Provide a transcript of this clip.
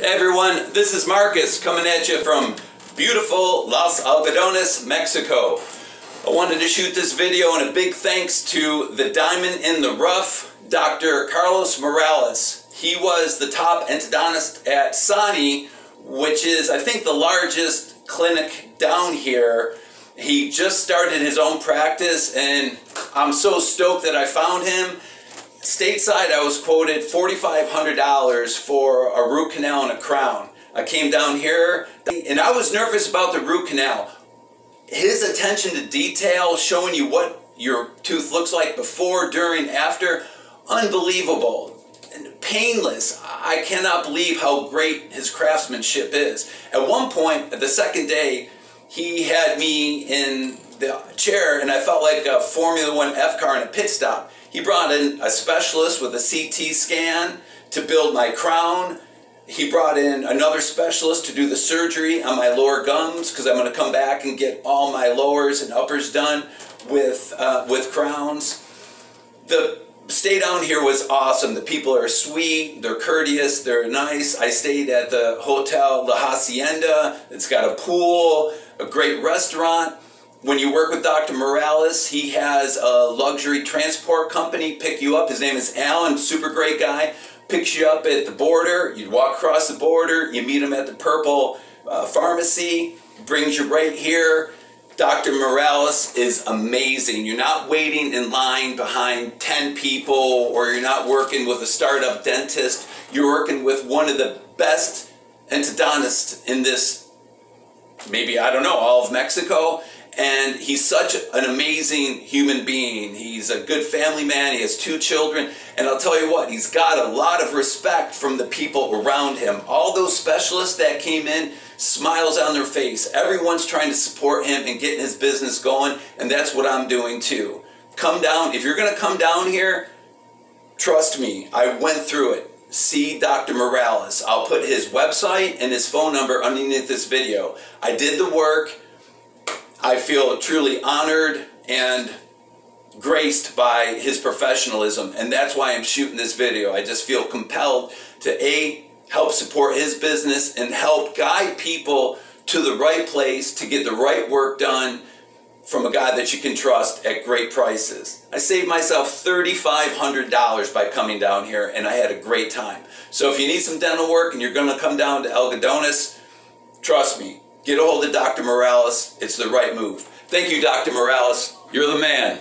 Everyone, this is Marcus coming at you from beautiful Los Algodones, Mexico. I wanted to shoot this video and a big thanks to the Diamond in the Rough, Dr. Carlos Morales. He was the top endodontist at Sani, which is I think the largest clinic down here. He just started his own practice and I'm so stoked that I found him stateside, I was quoted $4,500 for a root canal and a crown. I came down here and I was nervous about the root canal. His attention to detail, showing you what your tooth looks like before, during, after, unbelievable. And painless. I cannot believe how great his craftsmanship is. At one point, the second day, he had me in the chair and I felt like a Formula One F car in a pit stop. He brought in a specialist with a CT scan to build my crown. He brought in another specialist to do the surgery on my lower gums because I'm going to come back and get all my lowers and uppers done with uh, with crowns. The stay down here was awesome. The people are sweet, they're courteous, they're nice. I stayed at the Hotel La Hacienda. It's got a pool, a great restaurant when you work with Dr. Morales, he has a luxury transport company pick you up. His name is Alan, super great guy. Picks you up at the border. You walk across the border. You meet him at the Purple uh, Pharmacy. Brings you right here. Dr. Morales is amazing. You're not waiting in line behind 10 people or you're not working with a startup dentist. You're working with one of the best endodontists in this, maybe, I don't know, all of Mexico and he's such an amazing human being. He's a good family man. He has two children. And I'll tell you what, he's got a lot of respect from the people around him. All those specialists that came in, smiles on their face. Everyone's trying to support him and getting his business going. And that's what I'm doing too. Come down. If you're going to come down here, trust me, I went through it. See Dr. Morales. I'll put his website and his phone number underneath this video. I did the work. I feel truly honored and graced by his professionalism and that's why I'm shooting this video. I just feel compelled to A, help support his business and help guide people to the right place to get the right work done from a guy that you can trust at great prices. I saved myself $3,500 by coming down here and I had a great time. So if you need some dental work and you're going to come down to Algodones, trust me, Get a hold of Dr. Morales. It's the right move. Thank you, Dr. Morales. You're the man.